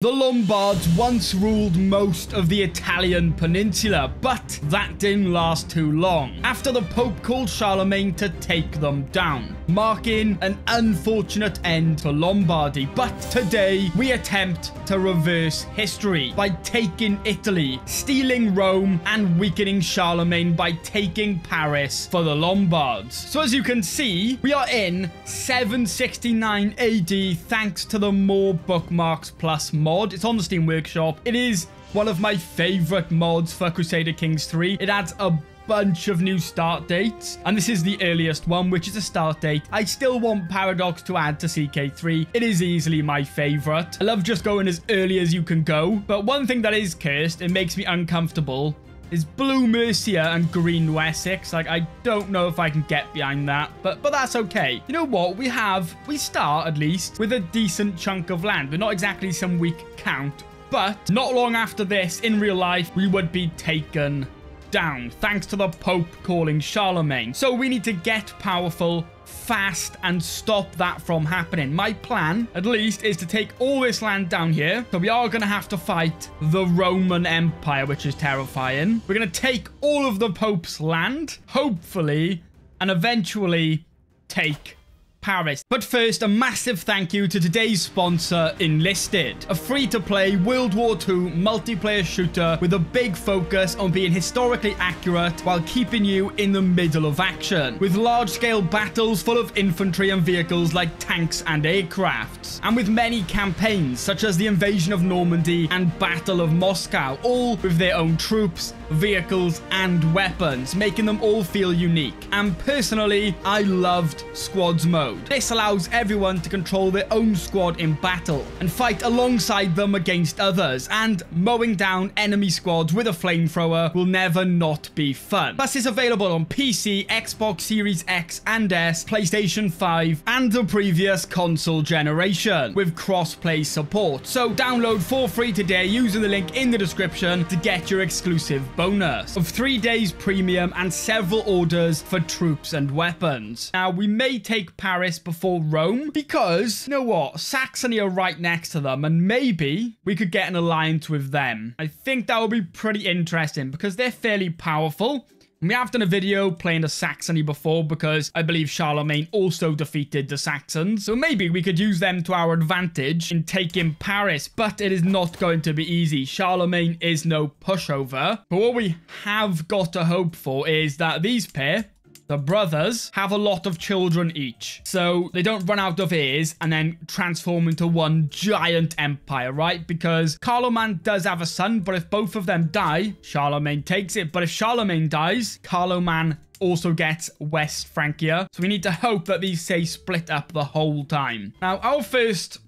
The Lombards once ruled most of the Italian peninsula, but that didn't last too long, after the Pope called Charlemagne to take them down, marking an unfortunate end to Lombardy. But today, we attempt to reverse history by taking Italy, stealing Rome, and weakening Charlemagne by taking Paris for the Lombards. So as you can see, we are in 769 AD thanks to the More Bookmarks Plus mod. It's on the Steam Workshop. It is one of my favorite mods for Crusader Kings 3. It adds a bunch of new start dates. And this is the earliest one, which is a start date. I still want Paradox to add to CK3. It is easily my favorite. I love just going as early as you can go. But one thing that is cursed, it makes me uncomfortable, is Blue Mercia and Green Wessex. Like, I don't know if I can get behind that, but but that's okay. You know what? We have, we start at least with a decent chunk of land. We're not exactly some weak count, but not long after this, in real life, we would be taken down, thanks to the Pope calling Charlemagne. So we need to get powerful fast and stop that from happening. My plan, at least, is to take all this land down here. So we are going to have to fight the Roman Empire, which is terrifying. We're going to take all of the Pope's land, hopefully, and eventually take Paris. But first, a massive thank you to today's sponsor, Enlisted, a free-to-play World War II multiplayer shooter with a big focus on being historically accurate while keeping you in the middle of action, with large-scale battles full of infantry and vehicles like tanks and aircrafts, and with many campaigns such as the invasion of Normandy and Battle of Moscow, all with their own troops, vehicles, and weapons, making them all feel unique. And personally, I loved Squads mode. This allows everyone to control their own squad in battle and fight alongside them against others, and mowing down enemy squads with a flamethrower will never not be fun. Plus, it's available on PC, Xbox Series X and S, PlayStation 5, and the previous console generation, with cross-play support. So download for free today using the link in the description to get your exclusive bonus of three days premium and several orders for troops and weapons. Now, we may take Paris before Rome because, you know what, Saxony are right next to them and maybe we could get an alliance with them. I think that would be pretty interesting because they're fairly powerful. We have done a video playing the Saxony before because I believe Charlemagne also defeated the Saxons. So maybe we could use them to our advantage in taking Paris, but it is not going to be easy. Charlemagne is no pushover. But what we have got to hope for is that these pair the brothers have a lot of children each. So they don't run out of heirs and then transform into one giant empire, right? Because Carloman does have a son, but if both of them die, Charlemagne takes it. But if Charlemagne dies, Carloman also gets West Francia. So we need to hope that these say split up the whole time. Now, our first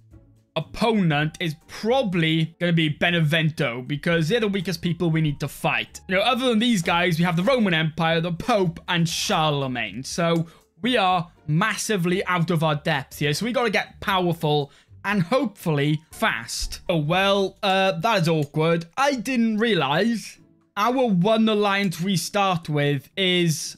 opponent is probably going to be Benevento because they're the weakest people we need to fight. You know, other than these guys, we have the Roman Empire, the Pope, and Charlemagne. So we are massively out of our depth here. So we got to get powerful and hopefully fast. Oh, well, uh, that is awkward. I didn't realize our one alliance we start with is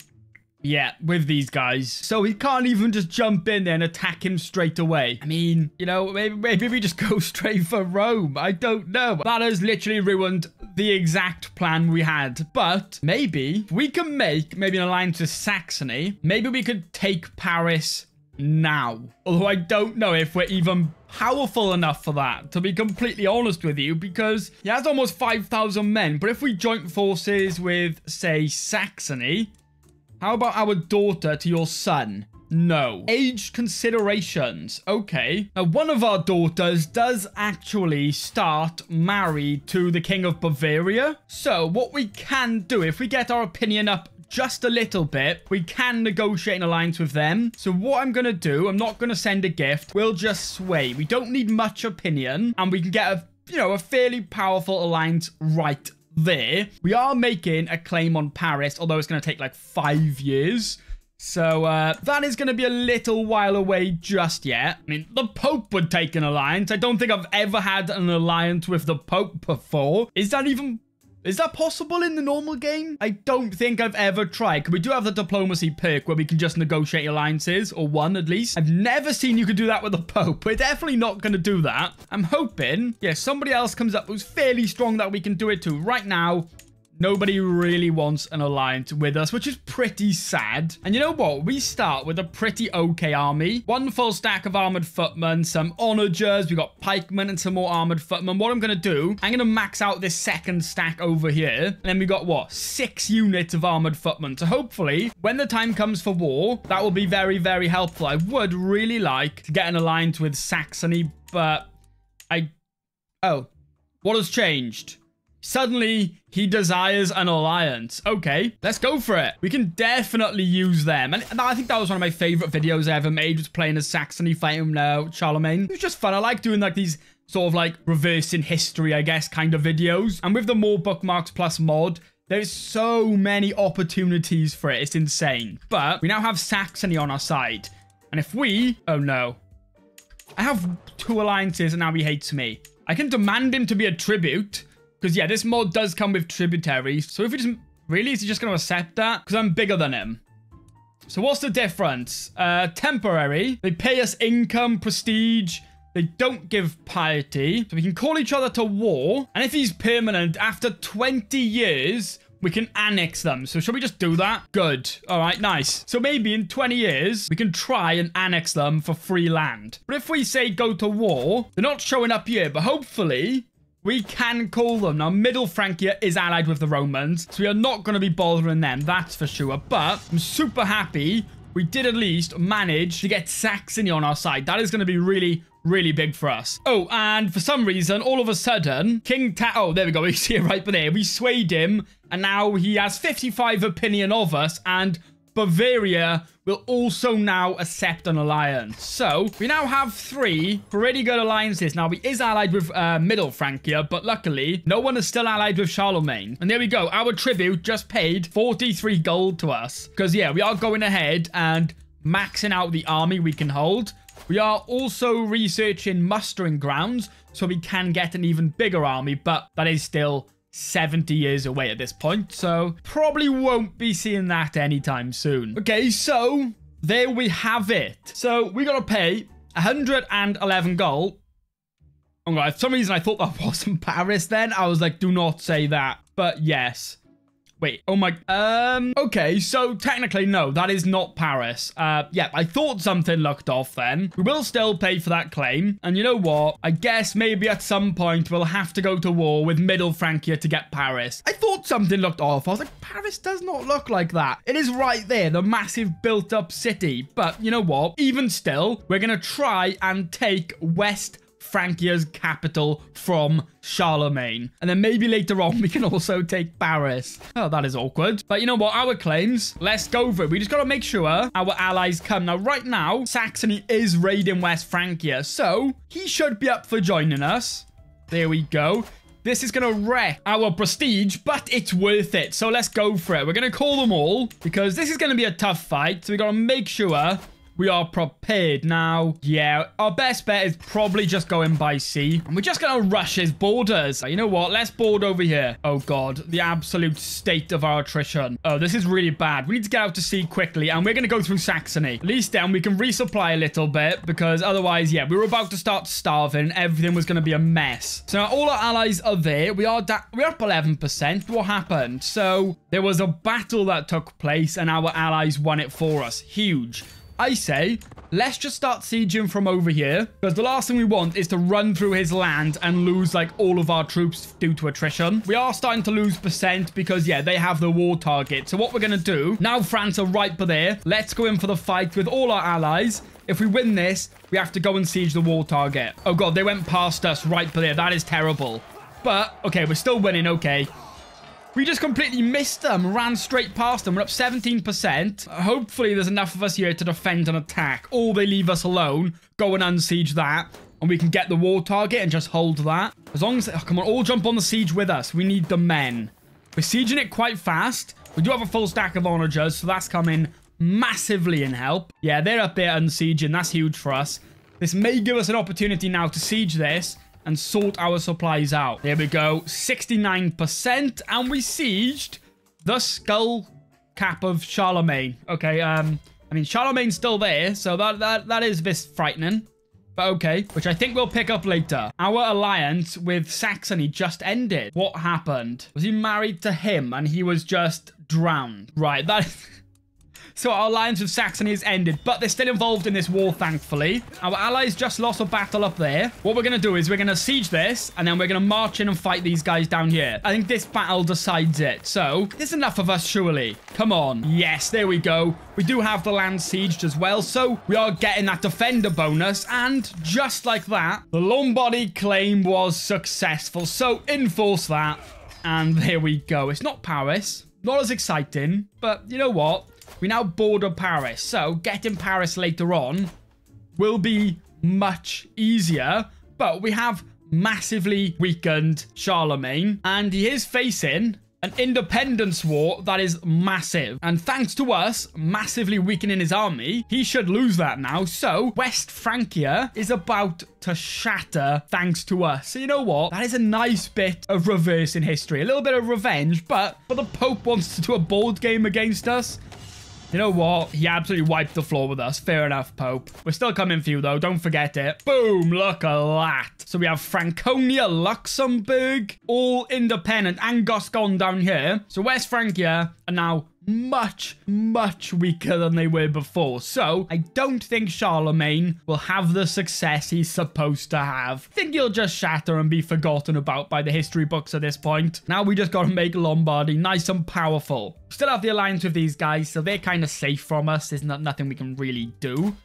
yeah, with these guys. So he can't even just jump in there and attack him straight away. I mean, you know, maybe, maybe we just go straight for Rome. I don't know. That has literally ruined the exact plan we had. But maybe we can make maybe an alliance with Saxony. Maybe we could take Paris now. Although I don't know if we're even powerful enough for that, to be completely honest with you, because he has almost 5,000 men. But if we join forces with, say, Saxony, how about our daughter to your son? No. Age considerations. Okay. Now, one of our daughters does actually start married to the King of Bavaria. So, what we can do, if we get our opinion up just a little bit, we can negotiate an alliance with them. So what I'm going to do, I'm not going to send a gift. We'll just sway. We don't need much opinion. And we can get a, you know, a fairly powerful alliance right there. We are making a claim on Paris, although it's going to take like five years. So uh, that is going to be a little while away just yet. I mean, the Pope would take an alliance. I don't think I've ever had an alliance with the Pope before. Is that even Is that possible in the normal game? I don't think I've ever tried. We do have the diplomacy perk where we can just negotiate alliances, or one at least. I've never seen you could do that with the Pope. We're definitely not going to do that. I'm hoping, yeah, somebody else comes up who's fairly strong that we can do it to. Right now, Nobody really wants an alliance with us, which is pretty sad. And you know what? We start with a pretty okay army. One full stack of armored footmen, some onagers, we got pikemen and some more armored footmen. What I'm going to do, I'm going to max out this second stack over here. And then we got what? Six units of armored footmen. So hopefully, when the time comes for war, that will be very, very helpful. I would really like to get an alliance with Saxony, but I... Oh, what has changed? Suddenly, he desires an alliance. Okay, let's go for it. We can definitely use them. And I think that was one of my favorite videos I ever made, was playing as Saxony fighting uh, Charlemagne. It was just fun. I like doing like these sort of like reversing history, I guess, kind of videos. And with the more bookmarks plus mod, there's so many opportunities for it. It's insane. But we now have Saxony on our side. And if we... Oh, no. I have two alliances and now he hates me. I can demand him to be a tribute. Because, yeah, this mod does come with tributaries. So if he just... Really? Is he just going to accept that? Because I'm bigger than him. So what's the difference? Uh, temporary. They pay us income, prestige. They don't give piety. So we can call each other to war. And if he's permanent, after 20 years, we can annex them. So should we just do that? Good. All right, nice. So maybe in 20 years, we can try and annex them for free land. But if we say go to war, they're not showing up here, but hopefully we can call them. Now, Middle Francia is allied with the Romans, so we are not going to be bothering them, that's for sure. But I'm super happy we did at least manage to get Saxony on our side. That is going to be really, really big for us. Oh, and for some reason, all of a sudden, King Ta... Oh, there we go. We see it right there. We swayed him, and now he has 55 opinion of us, and Bavaria will also now accept an alliance. So, we now have three pretty good alliances. Now, he is allied with uh, Middle Francia, but luckily, no one is still allied with Charlemagne. And there we go. Our tribute just paid 43 gold to us. Because, yeah, we are going ahead and maxing out the army we can hold. We are also researching mustering grounds, so we can get an even bigger army, but that is still 70 years away at this point, so probably won't be seeing that anytime soon. Okay, so there we have it. So we got to pay 111 gold. Oh my God, for some reason I thought that wasn't Paris then. I was like, do not say that. But yes. Wait, oh my, um, okay, so technically, no, that is not Paris. Uh, yeah, I thought something looked off then. We will still pay for that claim. And you know what? I guess maybe at some point we'll have to go to war with Middle Francia to get Paris. I thought something looked off. I was like, Paris does not look like that. It is right there, the massive built-up city. But you know what? Even still, we're going to try and take West Francia's capital from Charlemagne. And then maybe later on, we can also take Paris. Oh, that is awkward. But you know what? Our claims, let's go for it. We just got to make sure our allies come. Now, right now, Saxony is raiding West Francia. So he should be up for joining us. There we go. This is going to wreck our prestige, but it's worth it. So let's go for it. We're going to call them all because this is going to be a tough fight. So we got to make sure we are prepared now. Yeah, our best bet is probably just going by sea. And we're just going to rush his borders. You know what? Let's board over here. Oh, God. The absolute state of our attrition. Oh, this is really bad. We need to get out to sea quickly. And we're going to go through Saxony. At least then we can resupply a little bit. Because otherwise, yeah, we were about to start starving. Everything was going to be a mess. So now all our allies are there. We are, we're up 11%. What happened? So there was a battle that took place. And our allies won it for us. Huge. I say, let's just start sieging from over here. Because the last thing we want is to run through his land and lose, like, all of our troops due to attrition. We are starting to lose percent because, yeah, they have the war target. So what we're going to do, now France are right by there. Let's go in for the fight with all our allies. If we win this, we have to go and siege the war target. Oh, God, they went past us right by there. That is terrible. But, okay, we're still winning. Okay. We just completely missed them, ran straight past them. We're up 17%. Hopefully there's enough of us here to defend and attack. Or they leave us alone, go and unsiege that. And we can get the war target and just hold that. As long as... Oh, come on, all jump on the siege with us. We need the men. We're sieging it quite fast. We do have a full stack of onagers, so that's coming massively in help. Yeah, they're up there unsieging. That's huge for us. This may give us an opportunity now to siege this and sort our supplies out. There we go. 69%. And we sieged the skull cap of Charlemagne. Okay, um, I mean, Charlemagne's still there, so that, that, that is this frightening. But okay, which I think we'll pick up later. Our alliance with Saxony just ended. What happened? Was he married to him and he was just drowned? Right, that... So our alliance with Saxony has ended, but they're still involved in this war, thankfully. Our allies just lost a battle up there. What we're going to do is we're going to siege this, and then we're going to march in and fight these guys down here. I think this battle decides it. So, there's enough of us, surely. Come on. Yes, there we go. We do have the land sieged as well, so we are getting that defender bonus, and just like that, the Lombardy claim was successful. So, enforce that, and there we go. It's not Paris. Not as exciting, but you know what? We now border Paris. So getting Paris later on will be much easier. But we have massively weakened Charlemagne. And he is facing an independence war that is massive. And thanks to us massively weakening his army, he should lose that now. So West Francia is about to shatter thanks to us. So you know what? That is a nice bit of reverse in history. A little bit of revenge, but, but the Pope wants to do a board game against us. You know what? He absolutely wiped the floor with us. Fair enough, Pope. We're still coming for you, though. Don't forget it. Boom. Look at that. So we have Franconia, Luxembourg, all independent, and Gascon down here. So West Francia are now much, much weaker than they were before. So, I don't think Charlemagne will have the success he's supposed to have. I think he'll just shatter and be forgotten about by the history books at this point. Now we just got to make Lombardy nice and powerful. Still have the alliance with these guys, so they're kind of safe from us. There's not, nothing we can really do.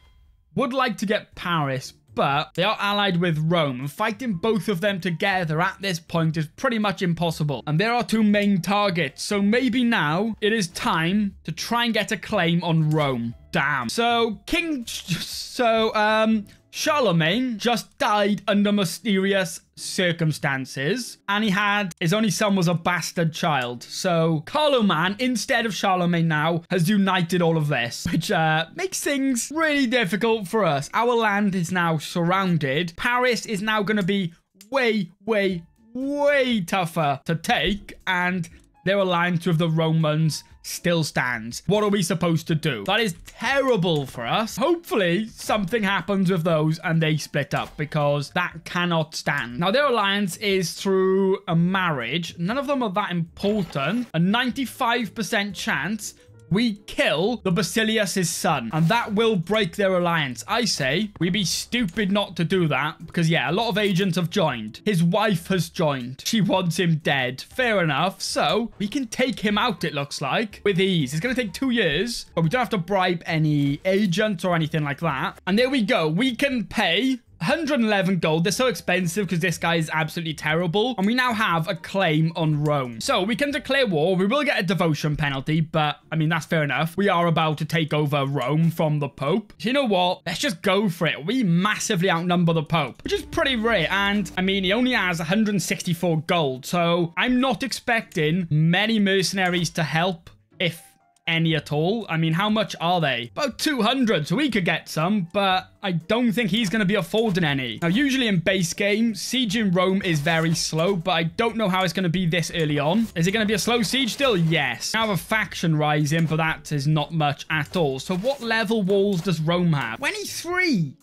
Would like to get Paris, but they are allied with Rome, and fighting both of them together at this point is pretty much impossible. And there are two main targets, so maybe now it is time to try and get a claim on Rome. Damn. So, King... So, um... Charlemagne just died under mysterious circumstances, and he had his only son was a bastard child. So Carloman, instead of Charlemagne now, has united all of this, which uh, makes things really difficult for us. Our land is now surrounded. Paris is now going to be way, way, way tougher to take, and their alliance with the Romans still stands. What are we supposed to do? That is terrible for us. Hopefully, something happens with those and they split up because that cannot stand. Now, their alliance is through a marriage. None of them are that important. A 95% chance we kill the Basileus' son, and that will break their alliance. I say we'd be stupid not to do that, because yeah, a lot of agents have joined. His wife has joined. She wants him dead. Fair enough. So we can take him out, it looks like, with ease. It's going to take two years, but we don't have to bribe any agents or anything like that. And there we go. We can pay 111 gold. They're so expensive because this guy is absolutely terrible. And we now have a claim on Rome. So we can declare war. We will get a devotion penalty, but I mean, that's fair enough. We are about to take over Rome from the Pope. You know what? Let's just go for it. We massively outnumber the Pope, which is pretty rare. And I mean, he only has 164 gold. So I'm not expecting many mercenaries to help if any at all. I mean, how much are they? About 200, so we could get some, but I don't think he's going to be affording any. Now, usually in base game, siege in Rome is very slow, but I don't know how it's going to be this early on. Is it going to be a slow siege still? Yes. Now, a faction rising, but that is not much at all. So what level walls does Rome have? 23!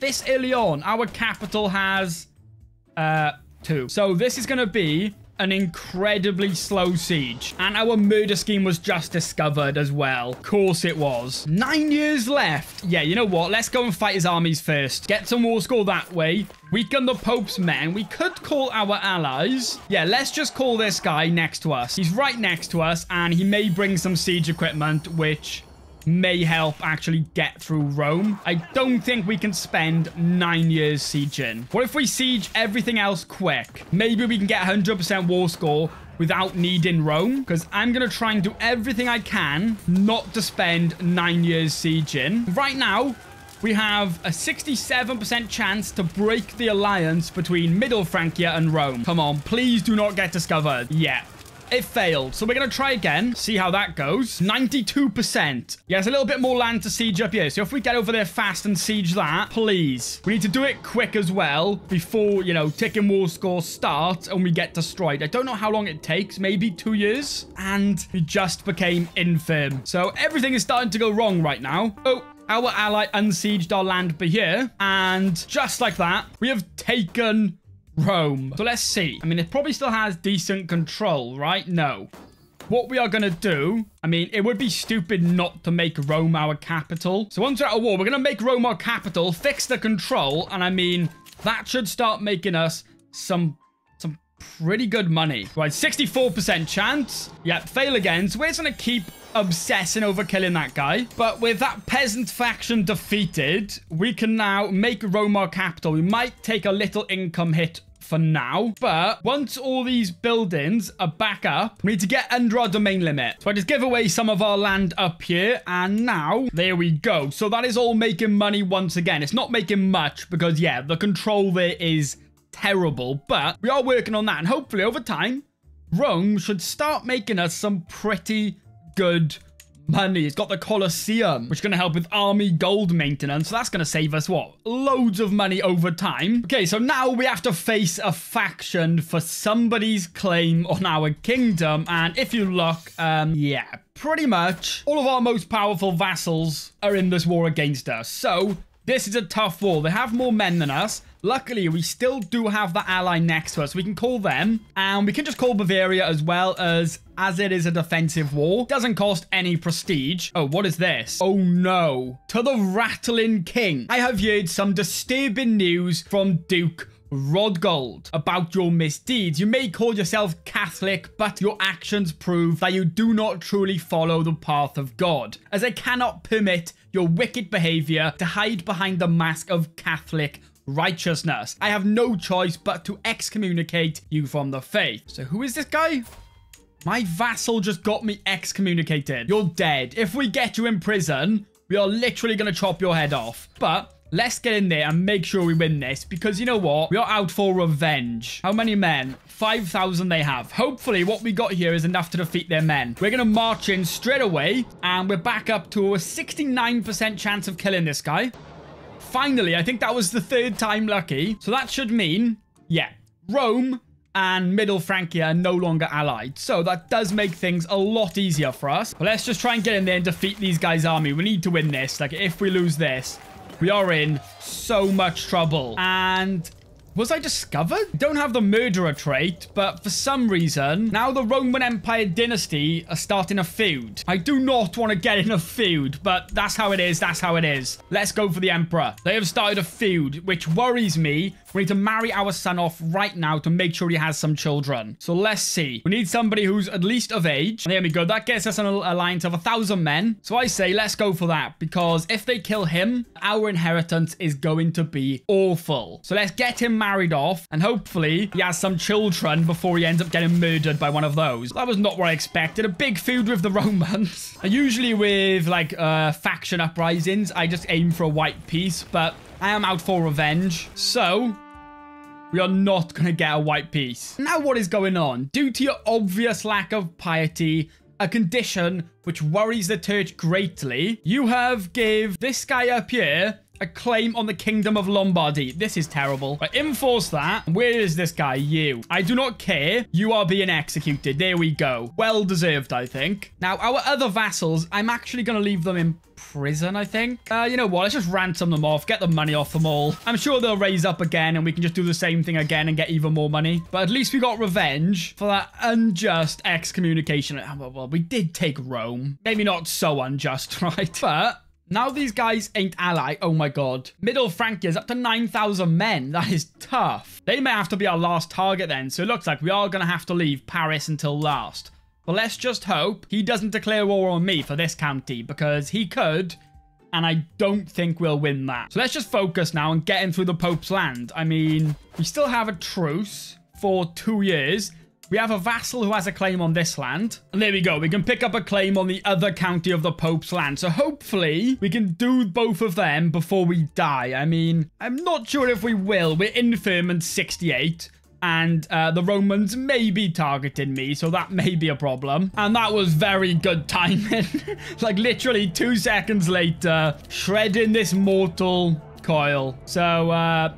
This early on, our capital has uh, two. So this is going to be an incredibly slow siege. And our murder scheme was just discovered as well. Of course it was. Nine years left. Yeah, you know what? Let's go and fight his armies first. Get some war score that way. Weaken the Pope's men. We could call our allies. Yeah, let's just call this guy next to us. He's right next to us, and he may bring some siege equipment, which may help actually get through Rome. I don't think we can spend nine years sieging. What if we siege everything else quick? Maybe we can get 100% war score without needing Rome because I'm going to try and do everything I can not to spend nine years sieging. Right now, we have a 67% chance to break the alliance between Middle Francia and Rome. Come on, please do not get discovered. Yeah, it failed. So we're going to try again, see how that goes. 92%. Yeah, a little bit more land to siege up here. So if we get over there fast and siege that, please. We need to do it quick as well before, you know, ticking war score starts and we get destroyed. I don't know how long it takes, maybe two years. And we just became infirm. So everything is starting to go wrong right now. Oh, our ally unsieged our land here. And just like that, we have taken Rome. So let's see. I mean, it probably still has decent control, right? No. What we are going to do, I mean, it would be stupid not to make Rome our capital. So once we're out of war, we're going to make Rome our capital, fix the control, and I mean, that should start making us some some pretty good money. Right, 64% chance. Yep, fail again. So we're just going to keep obsessing over killing that guy. But with that peasant faction defeated, we can now make Rome our capital. We might take a little income hit for now. But once all these buildings are back up, we need to get under our domain limit. So I just give away some of our land up here. And now, there we go. So that is all making money once again. It's not making much because, yeah, the control there is terrible. But we are working on that. And hopefully over time, Rome should start making us some pretty good money. It's got the Colosseum, which is going to help with army gold maintenance. So that's going to save us, what, loads of money over time. Okay, so now we have to face a faction for somebody's claim on our kingdom. And if you look, um, yeah, pretty much all of our most powerful vassals are in this war against us. So this is a tough war. They have more men than us. Luckily, we still do have the ally next to us. We can call them. And we can just call Bavaria as well as as it is a defensive war. Doesn't cost any prestige. Oh, what is this? Oh no. To the rattling king. I have heard some disturbing news from Duke Rodgold about your misdeeds. You may call yourself Catholic, but your actions prove that you do not truly follow the path of God, as I cannot permit your wicked behavior to hide behind the mask of Catholic righteousness. I have no choice but to excommunicate you from the faith. So who is this guy? My vassal just got me excommunicated. You're dead. If we get you in prison, we are literally going to chop your head off. But let's get in there and make sure we win this because you know what? We are out for revenge. How many men? 5,000 they have. Hopefully what we got here is enough to defeat their men. We're going to march in straight away and we're back up to a 69% chance of killing this guy. Finally, I think that was the third time lucky. So that should mean, yeah, Rome and Middle Francia are no longer allied. So that does make things a lot easier for us. But let's just try and get in there and defeat these guys' army. We need to win this. Like, if we lose this, we are in so much trouble. And was I discovered? Don't have the murderer trait, but for some reason, now the Roman Empire dynasty are starting a feud. I do not want to get in a feud, but that's how it is. That's how it is. Let's go for the emperor. They have started a feud, which worries me. We need to marry our son off right now to make sure he has some children. So let's see. We need somebody who's at least of age. There we go. That gets us an alliance of a thousand men. So I say let's go for that because if they kill him, our inheritance is going to be awful. So let's get him married married off, and hopefully he has some children before he ends up getting murdered by one of those. That was not what I expected. A big feud with the Romans. usually with, like, uh, faction uprisings, I just aim for a white peace, but I am out for revenge. So, we are not going to get a white peace. Now what is going on? Due to your obvious lack of piety, a condition which worries the church greatly, you have gave this guy up here a claim on the kingdom of Lombardy. This is terrible. But enforce that. Where is this guy? You. I do not care. You are being executed. There we go. Well deserved, I think. Now, our other vassals, I'm actually going to leave them in prison, I think. Uh, you know what? Let's just ransom them off. Get the money off them all. I'm sure they'll raise up again and we can just do the same thing again and get even more money. But at least we got revenge for that unjust excommunication. Well, we did take Rome. Maybe not so unjust, right? But now these guys ain't ally. Oh my god. Middle Francia is up to 9,000 men. That is tough. They may have to be our last target then. So it looks like we are going to have to leave Paris until last. But let's just hope he doesn't declare war on me for this county. Because he could. And I don't think we'll win that. So let's just focus now on getting through the Pope's land. I mean, we still have a truce for two years. We have a vassal who has a claim on this land. And there we go. We can pick up a claim on the other county of the Pope's land. So hopefully we can do both of them before we die. I mean, I'm not sure if we will. We're infirm and 68. and uh, the Romans may be targeting me, so that may be a problem. And that was very good timing. like literally two seconds later, shredding this mortal coil. So, uh,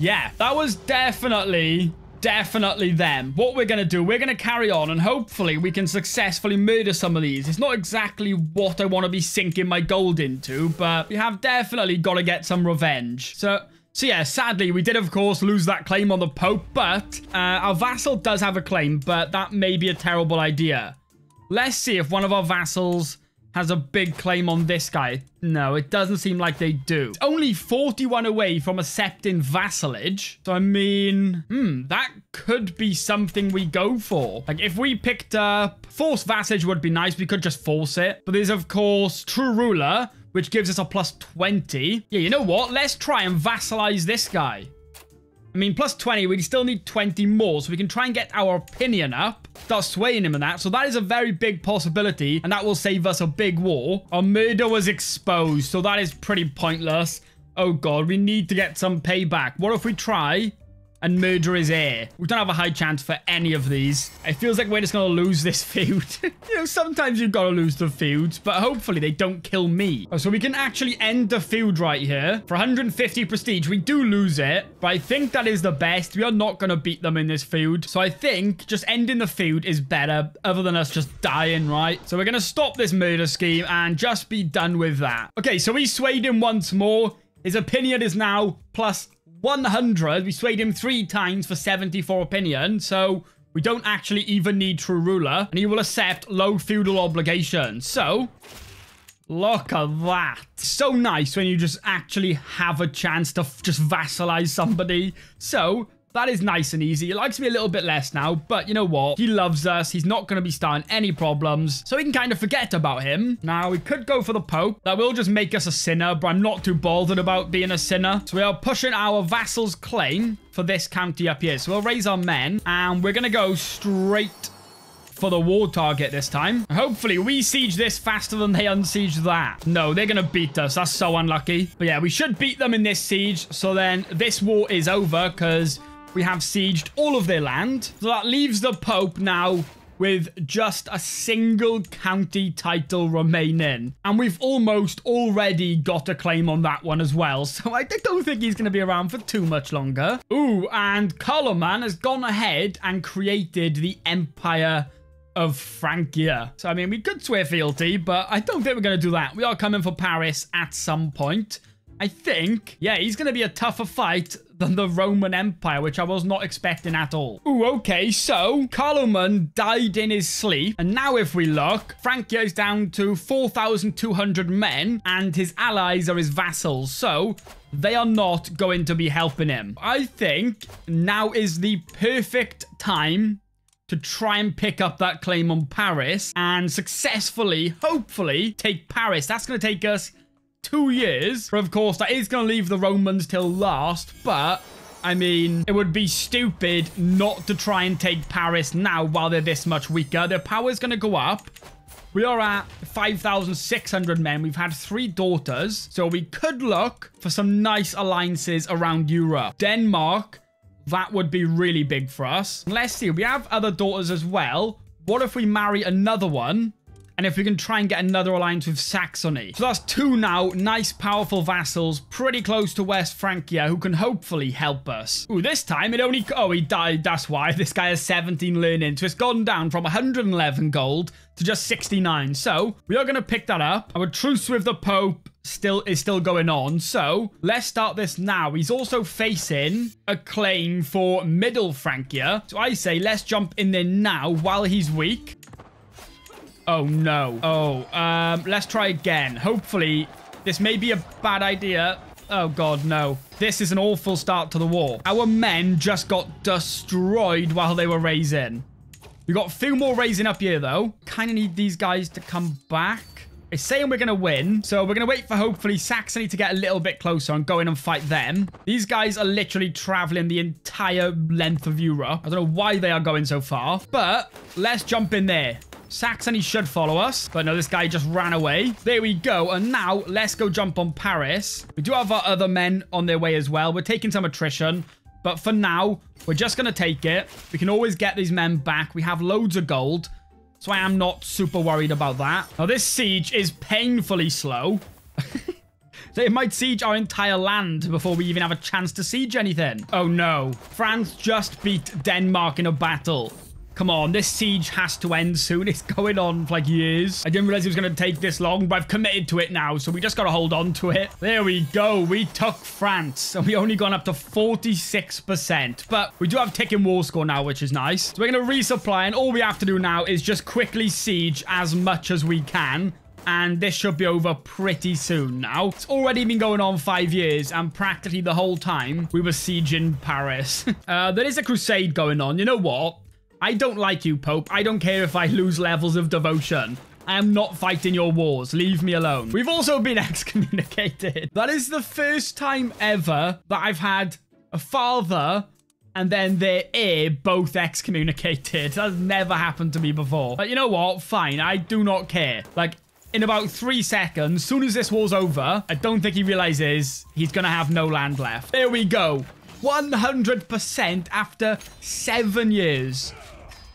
yeah, that was definitely definitely them. What we're going to do, we're going to carry on and hopefully we can successfully murder some of these. It's not exactly what I want to be sinking my gold into, but we have definitely got to get some revenge. So so yeah, sadly, we did, of course, lose that claim on the Pope, but uh, our vassal does have a claim, but that may be a terrible idea. Let's see if one of our vassals has a big claim on this guy. No, it doesn't seem like they do. Only 41 away from accepting vassalage. So, I mean, hmm, that could be something we go for. Like, if we picked up... Force vassalage would be nice. We could just force it. But there's, of course, True Ruler which gives us a plus 20. Yeah, you know what? Let's try and vassalize this guy. I mean, plus 20, we still need 20 more, so we can try and get our opinion up. Start swaying him in that. So that is a very big possibility, and that will save us a big war. Our murder was exposed, so that is pretty pointless. Oh god, we need to get some payback. What if we try and murder his heir. We don't have a high chance for any of these. It feels like we're just going to lose this feud. you know, sometimes you've got to lose the feuds, but hopefully they don't kill me. Oh, so we can actually end the feud right here. For 150 prestige, we do lose it, but I think that is the best. We are not going to beat them in this feud. So I think just ending the feud is better, other than us just dying, right? So we're going to stop this murder scheme and just be done with that. Okay, so we swayed him once more. His opinion is now plus 100. We swayed him three times for 74 opinion, so we don't actually even need True Ruler, and he will accept low feudal obligations. So, look at that. So nice when you just actually have a chance to just vassalize somebody. So, that is nice and easy. He likes me a little bit less now, but you know what? He loves us. He's not going to be starting any problems, so we can kind of forget about him. Now, we could go for the Pope. That will just make us a sinner, but I'm not too bothered about being a sinner. So we are pushing our vassal's claim for this county up here. So we'll raise our men, and we're going to go straight for the war target this time. Hopefully, we siege this faster than they unsiege that. No, they're going to beat us. That's so unlucky. But yeah, we should beat them in this siege. So then this war is over because we have sieged all of their land. So that leaves the Pope now with just a single county title remaining. And we've almost already got a claim on that one as well. So I don't think he's going to be around for too much longer. Ooh, and Carloman has gone ahead and created the Empire of Francia. So, I mean, we could swear fealty, but I don't think we're going to do that. We are coming for Paris at some point. I think, yeah, he's going to be a tougher fight than the Roman Empire, which I was not expecting at all. Ooh, okay, so Carloman died in his sleep. And now if we look, Francia is down to 4,200 men and his allies are his vassals. So they are not going to be helping him. I think now is the perfect time to try and pick up that claim on Paris and successfully, hopefully, take Paris. That's going to take us two years. But of course, that is going to leave the Romans till last. But, I mean, it would be stupid not to try and take Paris now while they're this much weaker. Their power is going to go up. We are at 5,600 men. We've had three daughters. So we could look for some nice alliances around Europe. Denmark, that would be really big for us. Let's see. We have other daughters as well. What if we marry another one? And if we can try and get another alliance with Saxony. So that's two now nice powerful vassals pretty close to West Francia who can hopefully help us. Ooh, this time it only... Oh, he died. That's why. This guy has 17 learning. So it's gone down from 111 gold to just 69. So we are going to pick that up. Our truce with the Pope still is still going on. So let's start this now. He's also facing a claim for Middle Francia. So I say let's jump in there now while he's weak. Oh, no. Oh, um, let's try again. Hopefully, this may be a bad idea. Oh, God, no. This is an awful start to the war. Our men just got destroyed while they were raising. We got a few more raising up here, though. Kind of need these guys to come back. It's saying we're going to win, so we're going to wait for hopefully Saxony to get a little bit closer and go in and fight them. These guys are literally traveling the entire length of Europe. I don't know why they are going so far, but let's jump in there. Saxony should follow us. But no, this guy just ran away. There we go. And now let's go jump on Paris. We do have our other men on their way as well. We're taking some attrition. But for now, we're just going to take it. We can always get these men back. We have loads of gold. So I am not super worried about that. Now, this siege is painfully slow. They might siege our entire land before we even have a chance to siege anything. Oh no. France just beat Denmark in a battle. Come on, this siege has to end soon. It's going on for like years. I didn't realize it was going to take this long, but I've committed to it now, so we just got to hold on to it. There we go. We took France, and we only gone up to 46%. But we do have ticking war score now, which is nice. So we're going to resupply, and all we have to do now is just quickly siege as much as we can and this should be over pretty soon now. It's already been going on five years, and practically the whole time we were sieging Paris. uh, there is a crusade going on. You know what? I don't like you, Pope. I don't care if I lose levels of devotion. I am not fighting your wars. Leave me alone. We've also been excommunicated. That is the first time ever that I've had a father and then their heir both excommunicated. That's never happened to me before. But you know what? Fine. I do not care. Like, in about three seconds, soon as this war's over, I don't think he realizes he's going to have no land left. There we go. 100% after seven years.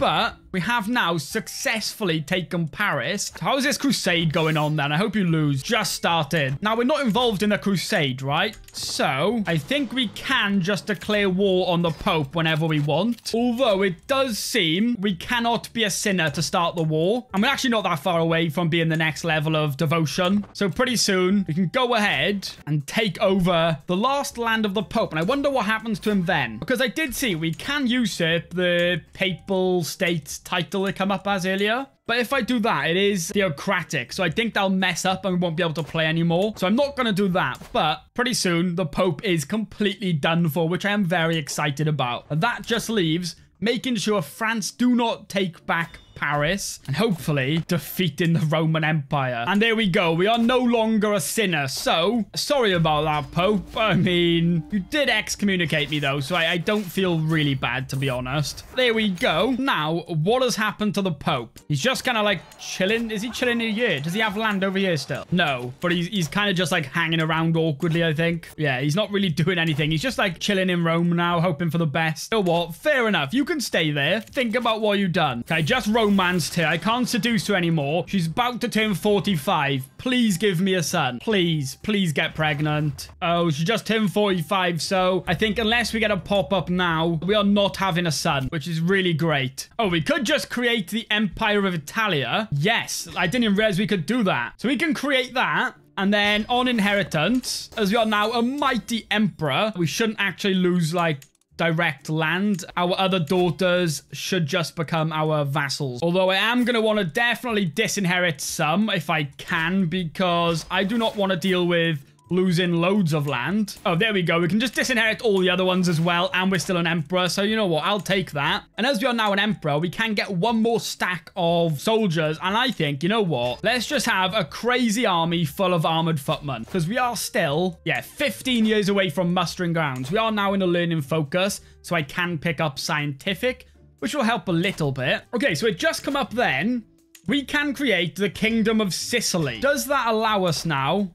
But we have now successfully taken Paris. How is this crusade going on then? I hope you lose. Just started. Now, we're not involved in the crusade, right? So, I think we can just declare war on the Pope whenever we want. Although, it does seem we cannot be a sinner to start the war. And we're actually not that far away from being the next level of devotion. So, pretty soon, we can go ahead and take over the last land of the Pope. And I wonder what happens to him then. Because I did see we can usurp the papal states title it come up as earlier. But if I do that, it is theocratic. So I think they'll mess up and won't be able to play anymore. So I'm not going to do that. But pretty soon, the Pope is completely done for, which I am very excited about. And that just leaves making sure France do not take back Paris and hopefully defeating the Roman Empire. And there we go. We are no longer a sinner. So, sorry about that, Pope. I mean, you did excommunicate me, though, so I, I don't feel really bad, to be honest. There we go. Now, what has happened to the Pope? He's just kind of like chilling. Is he chilling in here? Does he have land over here still? No, but he's, he's kind of just like hanging around awkwardly, I think. Yeah, he's not really doing anything. He's just like chilling in Rome now, hoping for the best. You know what? Fair enough. You can stay there. Think about what you've done. Okay, just Rome romanced her. I can't seduce her anymore. She's about to turn 45. Please give me a son. Please, please get pregnant. Oh, she just turned 45, so I think unless we get a pop-up now, we are not having a son, which is really great. Oh, we could just create the Empire of Italia. Yes, I didn't even realize we could do that. So we can create that. And then on inheritance, as we are now a mighty emperor, we shouldn't actually lose like direct land. Our other daughters should just become our vassals. Although I am going to want to definitely disinherit some if I can because I do not want to deal with losing loads of land. Oh, there we go. We can just disinherit all the other ones as well, and we're still an emperor, so you know what? I'll take that. And as we are now an emperor, we can get one more stack of soldiers, and I think, you know what? Let's just have a crazy army full of armored footmen, because we are still, yeah, 15 years away from mustering grounds. We are now in a learning focus, so I can pick up scientific, which will help a little bit. Okay, so it just come up then. We can create the Kingdom of Sicily. Does that allow us now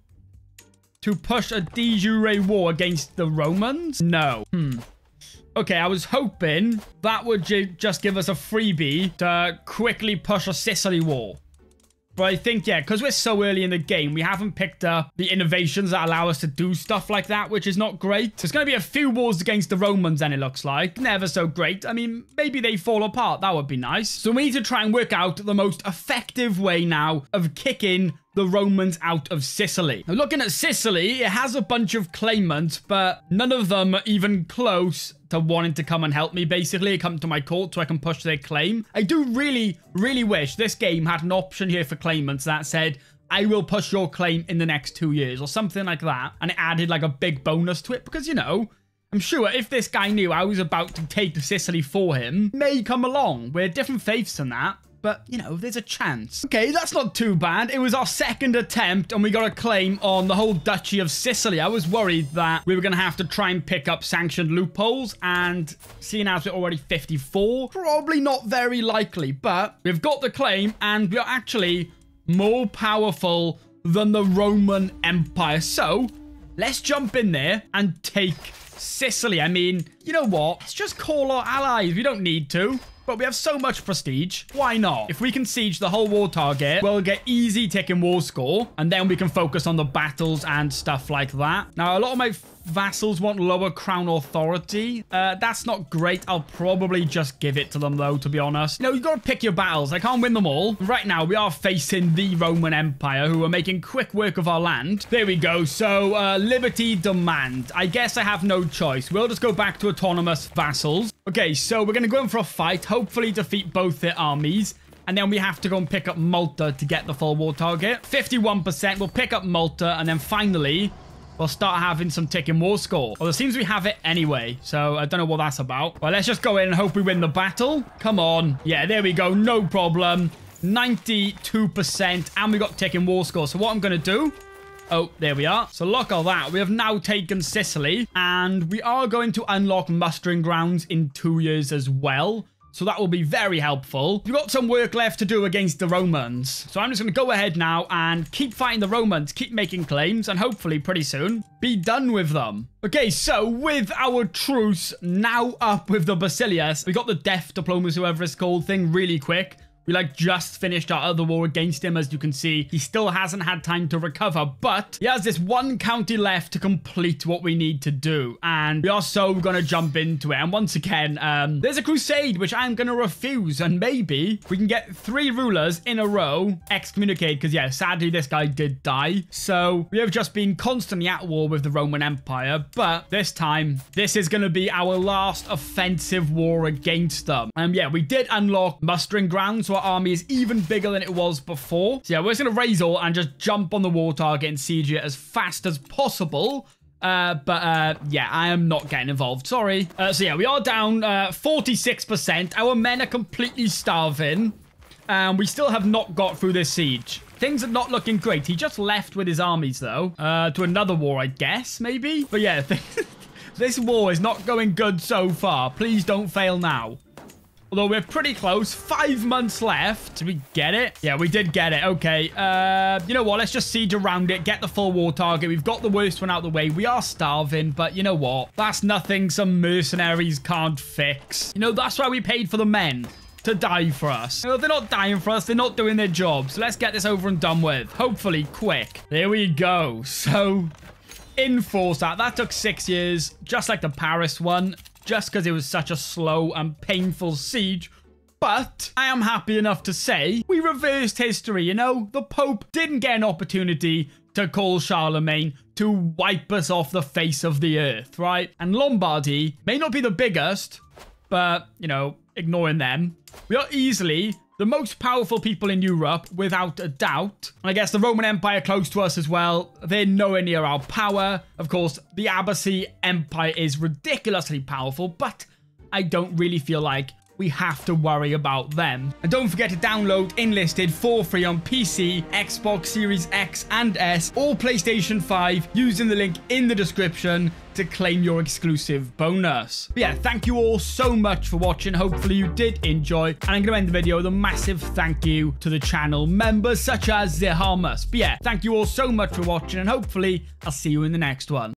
to push a de jure war against the Romans? No. Hmm. Okay, I was hoping that would just give us a freebie to quickly push a Sicily war. But I think, yeah, because we're so early in the game, we haven't picked up the innovations that allow us to do stuff like that, which is not great. So it's going to be a few wars against the Romans, then it looks like. Never so great. I mean, maybe they fall apart. That would be nice. So we need to try and work out the most effective way now of kicking the Romans out of Sicily. Now, looking at Sicily, it has a bunch of claimants, but none of them are even close to wanting to come and help me, basically, come to my court so I can push their claim. I do really, really wish this game had an option here for claimants that said, I will push your claim in the next two years or something like that. And it added like a big bonus to it because, you know, I'm sure if this guy knew I was about to take Sicily for him, may come along. We're different faiths than that but, you know, there's a chance. Okay, that's not too bad. It was our second attempt, and we got a claim on the whole Duchy of Sicily. I was worried that we were going to have to try and pick up sanctioned loopholes, and seeing as we're already 54, probably not very likely, but we've got the claim, and we're actually more powerful than the Roman Empire. So, let's jump in there and take Sicily, I mean, you know what? Let's just call our allies. We don't need to. But we have so much prestige. Why not? If we can siege the whole war target, we'll get easy ticking war score. And then we can focus on the battles and stuff like that. Now, a lot of my vassals want lower crown authority. Uh, that's not great. I'll probably just give it to them, though, to be honest. You know, you got to pick your battles. I can't win them all. Right now, we are facing the Roman Empire, who are making quick work of our land. There we go. So, uh, liberty demand. I guess I have no choice. We'll just go back to autonomous vassals. Okay, so we're going to go in for a fight. Hopefully defeat both their armies. And then we have to go and pick up Malta to get the full war target. 51%. We'll pick up Malta. And then finally, we'll start having some ticking war score. Well, it seems we have it anyway, so I don't know what that's about. Well, let's just go in and hope we win the battle. Come on. Yeah, there we go. No problem. 92%, and we got ticking war score. So what I'm going to do Oh, there we are. So look at that. We have now taken Sicily, and we are going to unlock mustering grounds in two years as well. So that will be very helpful. We've got some work left to do against the Romans. So I'm just going to go ahead now and keep fighting the Romans, keep making claims, and hopefully pretty soon be done with them. Okay, so with our truce now up with the Basileus, we got the death diplomacy, whoever it's called, thing really quick. We like just finished our other war against him, as you can see. He still hasn't had time to recover, but he has this one county left to complete what we need to do. And we are so going to jump into it. And once again, um, there's a crusade, which I'm going to refuse. And maybe we can get three rulers in a row excommunicate. Because, yeah, sadly, this guy did die. So we have just been constantly at war with the Roman Empire. But this time, this is going to be our last offensive war against them. And yeah, we did unlock mustering grounds. So our army is even bigger than it was before. So yeah, we're just going to raise all and just jump on the wall target and siege it as fast as possible. Uh, but, uh, yeah, I am not getting involved. Sorry. Uh, so, yeah, we are down, uh, 46%. Our men are completely starving. And we still have not got through this siege. Things are not looking great. He just left with his armies, though. Uh, to another war, I guess, maybe? But, yeah, this war is not going good so far. Please don't fail now. Although we're pretty close. Five months left. Did we get it? Yeah, we did get it. Okay. Uh, you know what? Let's just siege around it. Get the full war target. We've got the worst one out of the way. We are starving, but you know what? That's nothing some mercenaries can't fix. You know, that's why we paid for the men to die for us. You know, they're not dying for us. They're not doing their job. So let's get this over and done with. Hopefully quick. There we go. So enforce that. That took six years, just like the Paris one just because it was such a slow and painful siege. But I am happy enough to say we reversed history, you know? The Pope didn't get an opportunity to call Charlemagne to wipe us off the face of the earth, right? And Lombardy may not be the biggest, but, you know, ignoring them, we are easily the most powerful people in Europe, without a doubt. I guess the Roman Empire close to us as well. They're nowhere near our power. Of course, the Abbasid Empire is ridiculously powerful, but I don't really feel like we have to worry about them. And don't forget to download Enlisted for free on PC, Xbox Series X and S, or PlayStation 5 using the link in the description to claim your exclusive bonus. But yeah, thank you all so much for watching. Hopefully you did enjoy. And I'm going to end the video with a massive thank you to the channel members such as Zehamas. But yeah, thank you all so much for watching and hopefully I'll see you in the next one.